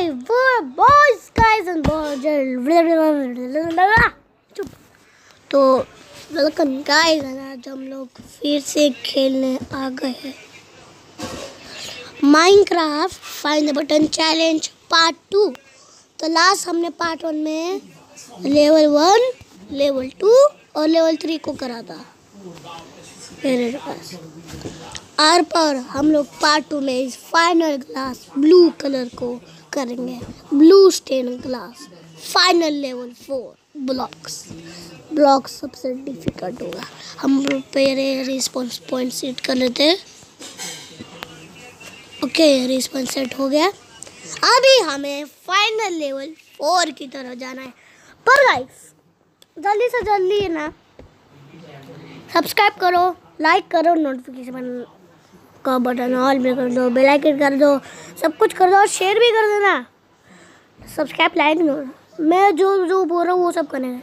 Five four boys guys and चुप तो welcome guys आज हम लोग फिर से खेलने आ गए हैं। Minecraft find the button challenge part two तो लास्ट हमने पार्ट वन में लेवल वन लेवल टू और लेवल थ्री को करा था। मेरे पास। आर पर हम लोग पार्ट टू में इस फाइनल ग्लास ब्लू कलर को करेंगे। Blue stained glass final level four blocks blocks सबसे डिफ़िकल्ट होगा। हम पहले रिस्पॉन्स पॉइंट सेट कर लेते हैं। ओके रिस्पॉन्स सेट हो गया। अभी हमें फाइनल लेवल फोर की तरफ़ जाना है। पर गाइस जल्दी से जल्दी ना सब्सक्राइब करो लाइक करो नोटिफिकेशन का बटन ऑल भी कर दो बेल आइकन कर दो, सब कुछ कर दो और शेयर भी कर देना। सब्सक्राइब लाइक नहीं मैं जो जो बोल रहा हूँ वो सब करेंगे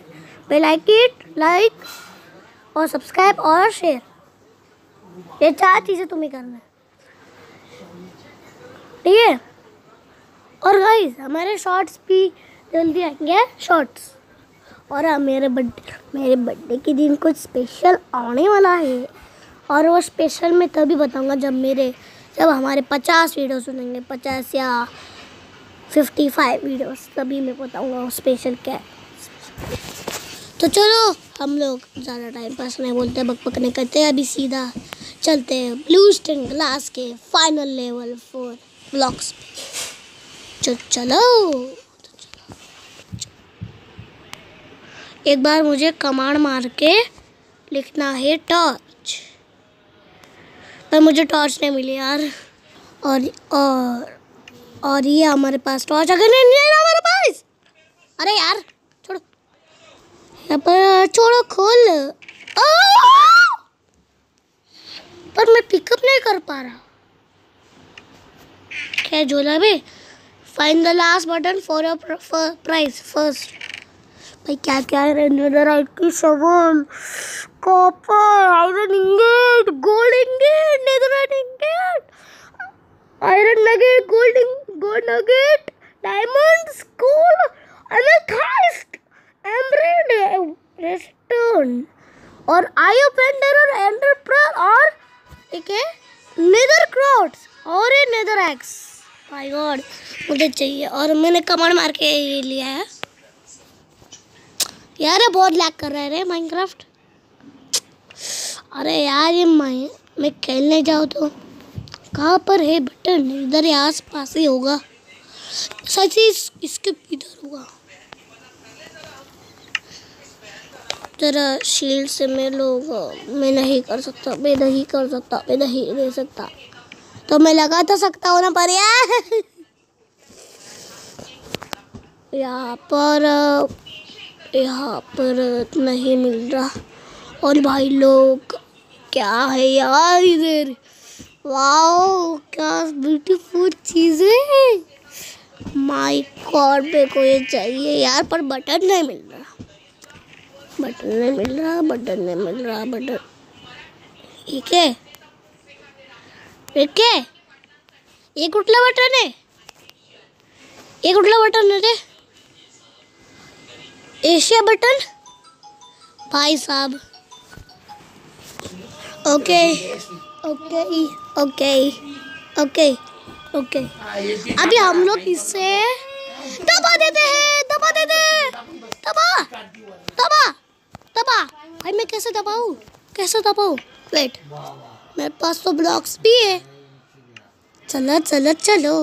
बेल आइकन लाइक और सब्सक्राइब और शेयर ये चार चीज़ें तुम्हें करना है। ठीक है? और गाइस हमारे शॉर्ट्स भी जल्दी आएँगे शॉर्ट्स और हाँ मेरे बर्थडे मेरे बर्थडे के दिन कुछ स्पेशल आने वाला है। और वो स्पेशल मैं तभी बताऊँगा जब मेरे, जब हमारे पचास वीडियोस सुनेंगे पचास या फिफ्टी फाइव वीडियोस तभी मैं बताऊँगा वो स्पेशल क्या है। तो चलो, हम लोग ज़्यादा टाइम पास नहीं बोलते बक बक नहीं करते अभी सीधा चलते हैं ब्लू स्टेन ग्लास के फाइनल लेवल फोर ब्लॉक्स पे। तो चलो एक बार मुझे कमांड मार के लिखना है टॉर्च पर मुझे टॉर्च नहीं मिली यार। और और और ये हमारे पास टॉर्च अगर नहीं, है हमारे पास? अरे यार छोड़ो। यहाँ पर छोड़ो खोल! पर मैं पिकअप नहीं कर पा रहा। क्या झोला बे find the last button for your prize first भाई क्या क्या है नेदरराइट की shovel copper iron ingot gold ingot netherite ingot iron gold nugget diamonds gold amethyst emerald redstone और आई ऑफ़ एंडर और एंडर प्रल और ठीक है नेदर क्राउड्स और ये नेदर एक्स माय गॉड मुझे चाहिए, और मैंने कमांड मार के ये लिया है। यार, ये बहुत लैग कर रहा है रे माइनक्राफ्ट अरे यार, ये मैं मैं खेलने जाऊँ तो। कहाँ पर है बटन इधर ही आस पास ही होगा। सच इस, इसके इधर होगा। जरा शील्ड से मैं लोग मैं नहीं कर सकता मैं नहीं कर सकता मैं नहीं दे सकता। तो मैं लगा तो सकता हूँ ना पर यार। यहाँ पर यहाँ पर नहीं मिल रहा। और भाई लोग क्या है यार इधर? वाओ क्या ब्यूटीफुल चीज़ें हैं। माय गॉड मेरे को ये चाहिए यार, पर बटन नहीं मिल रहा। बटन नहीं मिल रहा बटन नहीं मिल रहा बटन ठीक है। ठीक है। ये कुठला बटन है ये कुठला बटन है रे। एशिया बटन भाई साहब। Okay okay okay okay okay अभी हम लोग इससे दबा देते हैं, दबा देते हैं। दबा दबा दबा। भाई, मैं कैसे दबाऊँ? कैसे दबाऊँ? वेट मेरे पास तो ब्लॉक्स भी है। चलो चलो चलो।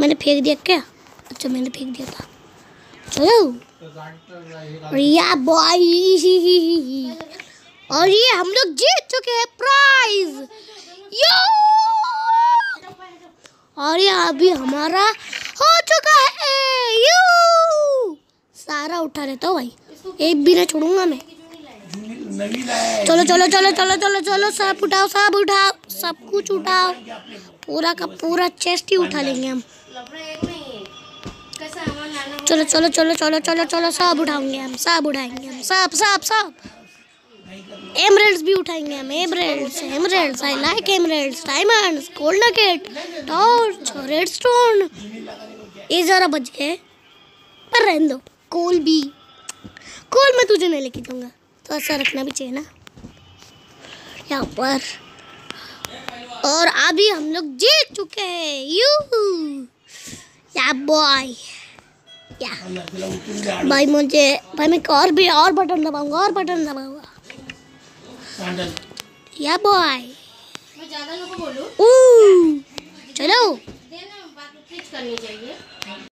मैंने फेंक दिया क्या? अच्छा मैंने फेंक दिया था। चलो। या बॉय और ये हम लोग जीत चुके हैं प्राइज यो और ये अभी हमारा हो चुका है यू सारा उठा लेता हूँ भाई एक भी नहीं छोड़ूँगा मैं चलो चलो चलो चलो चलो चलो सब उठाओ सब उठाओ सब कुछ उठाओ पूरा का पूरा चेस्ट ही उठा लेंगे हम चलो चलो चलो चलो चलो चलो सब उठाएँगे हम सब उठाएँगे हम सब सब सब एमरेल्ड्स भी उठाएँगे हम emeralds emeralds I like emeralds diamonds gold nugget torch redstone ये ज़रा बच गए, पर रहने दो। कोल भी। कोल मैं तुझे नहीं लेके दूँगा तो ऐसा रखना भी चाहिए ना। यहाँ पर। और अभी हम लोग जीत चुके हैं। यू या बॉय या भाई मुझे, भाई मैं और भी, और बटन दबाऊँगा, और बटन दबाऊँगा। या बॉय मैं ज़्यादा लोगों को बोलूँ? चलो। देना बात फिक्स करनी चाहिए।